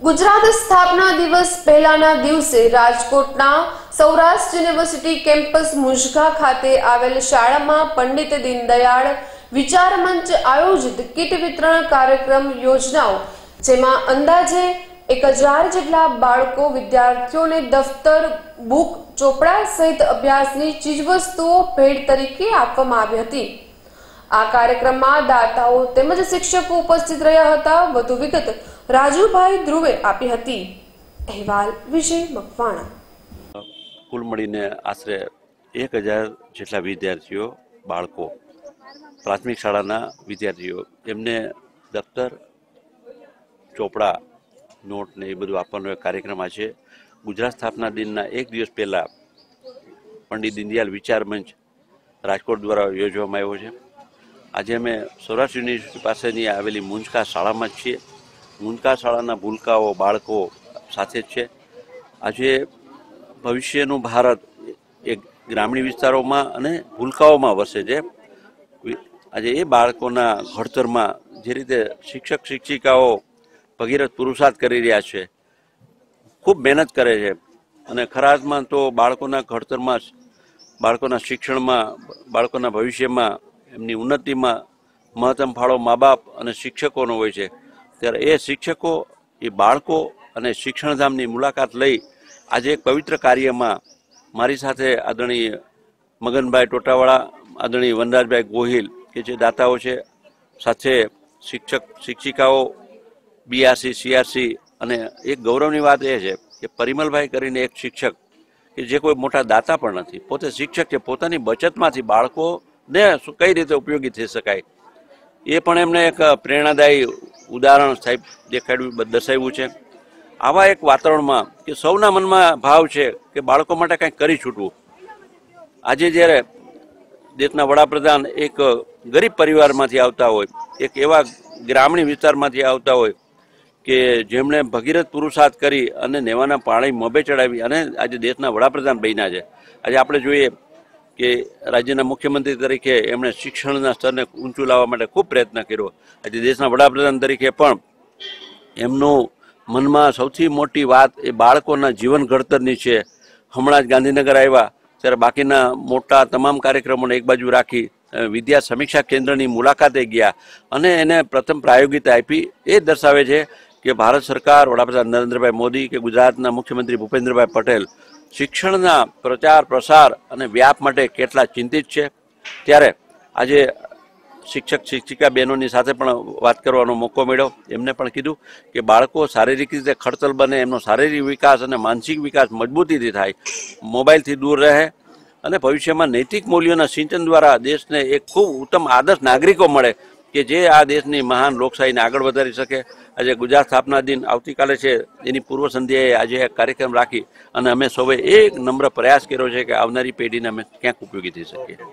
ગુજરાત સ્થાપના દિવસ પહેલાના દિવસે રાજકોટના સૌરાષ્ટ્ર યુનિવર્સિટી કેમ્પસ મુજગા ખાતે આવેલ શાળામાં પંડિત દીનદયાળ વિચાર મંચ આયોજિત કીટ વિતરણ કાર્યક્રમ યોજનાઓ, જેમાં અંદાજે એક હજાર જેટલા બાળકો, વિદ્યાર્થીઓને દફતર, બુક, ચોપડા સહિત અભ્યાસની ચીજવસ્તુઓ ભેટ તરીકે આપવામાં આવી હતી. આ કાર્યક્રમમાં દાતાઓ તેમજ શિક્ષકો ઉપસ્થિત રહ્યા હતા. વધુ વિગત રાજુભાઈ ધ્રુવે આપી હતી અહેવાલ વિજય મકવાણા. કુલ મળીને આશરે એક હજાર જેટલા વિદ્યાર્થીઓ, બાળકો, પ્રાથમિક શાળાના વિદ્યાર્થીઓ, એમને દફતર, ચોપડા, નોટ ને એ બધું આપવાનો એક કાર્યક્રમ આ છે ગુજરાત સ્થાપના દિનના એક દિવસ પહેલાં પંડિત દીનદયાલ વિચાર મંચ રાજકોટ દ્વારા યોજવામાં આવ્યો છે. આજે અમે સૌરાષ્ટ્ર યુનિવર્સિટી પાસેની આવેલી મુંજકા શાળામાં જ છીએ. મુંજકા શાળાના ભૂલકાઓ બાળકો સાથે જ છે. આજે ભવિષ્યનું ભારત એ ગ્રામીણ વિસ્તારોમાં અને ભૂલકાઓમાં વસે છે. આજે એ બાળકોના ઘડતરમાં જે રીતે શિક્ષક શિક્ષિકાઓ ભગીરથ પુરુષાર્થ કરી રહ્યા છે, ખૂબ મહેનત કરે છે. અને ખરાજમાં તો બાળકોના ઘડતરમાં બાળકોના શિક્ષણમાં, બાળકોના ભવિષ્યમાં એમની ઉન્નતિમાં મહત્તમ ફાળો મા બાપ અને શિક્ષકોનો હોય છે. ત્યારે એ શિક્ષકો, એ બાળકો અને શિક્ષણધામની મુલાકાત લઈ આજે એક પવિત્ર કાર્યમાં મારી સાથે આદરણીય મગનભાઈ ટોટાવાળા, આદરણીય વનરાજભાઈ ગોહિલ, કે જે દાતાઓ છે, સાથે શિક્ષક, શિક્ષિકાઓ બીઆરસી સીઆરસી અને એક ગૌરવની વાત એ છે કે પરિમલભાઈ કરીને એક શિક્ષક, કે જે કોઈ મોટા દાતા પણ નથી, પોતે શિક્ષક છે, પોતાની બચતમાંથી બાળકોને કઈ રીતે ઉપયોગી થઈ શકાય, એ પણ એમને એક પ્રેરણાદાયી ઉદાહરણ સાહેબ દેખાડ્યું દર્શાવ્યું છે. આવા એક વાતાવરણમાં કે સૌના મનમાં ભાવ છે કે બાળકો માટે કંઈક કરી છૂટવું. આજે જ્યારે દેશના વડાપ્રધાન એક ગરીબ પરિવારમાંથી આવતા હોય, એક એવા ગ્રામીણ વિસ્તારમાંથી આવતા હોય કે જેમણે ભગીરથ પુરુષાર્થ કરી અને નેવાના પાણી મોભે ચડાવી અને આજે દેશના વડાપ્રધાન બન્યા છે. આજે આપણે જોઈએ કે રાજ્યના મુખ્યમંત્રી તરીકે એમણે શિક્ષણના સ્તરને ઊંચું લાવવા માટે ખૂબ પ્રયત્ન કર્યો. આજે દેશના વડાપ્રધાન તરીકે પણ એમનું મનમાં સૌથી મોટી વાત એ બાળકોના જીવન ઘડતરની છે. હમણાં જ ગાંધીનગર આવ્યા, ત્યારે બાકીના મોટા તમામ કાર્યક્રમોને એક બાજુ રાખી વિદ્યા સમીક્ષા કેન્દ્રની મુલાકાતે ગયા અને એને પ્રથમ પ્રાયોગિકતા આપી. એ દર્શાવે છે કે ભારત સરકાર, વડાપ્રધાન નરેન્દ્રભાઈ મોદી કે ગુજરાતના મુખ્યમંત્રી ભૂપેન્દ્રભાઈ પટેલ શિક્ષણના પ્રચાર, પ્રસાર અને વ્યાપ માટે કેટલા ચિંતિત છે? ત્યારે આજે શિક્ષક, શિક્ષિકા બહેનોની સાથે પણ વાત કરવાનો મોકો મળ્યો. એમને પણ કીધું કે બાળકો શારીરિક રીતે ખડતલ બને, એમનો શારીરિક વિકાસ અને માનસિક વિકાસ મજબૂતીથી થાય. મોબાઈલથી દૂર રહે અને ભવિષ્યમાં નૈતિક મૂલ્યોના સિંચન દ્વારા દેશને એક ખૂબ ઉત્તમ આદર્શ નાગરિકો મળે. કે જે આ દેશની મહાન લોકશાહીને આગળ વધારી શકે. આજે ગુજરાત સ્થાપના દિન આવતીકાલે છે, એની પૂર્વ સંધ્યાએ આજે એક કાર્યક્રમ રાખી અને અમે સૌએ એક નમ્ર પ્રયાસ કર્યો છે કે આવનારી પેઢીને અમે ક્યાંક ઉપયોગી થઈ શકીએ.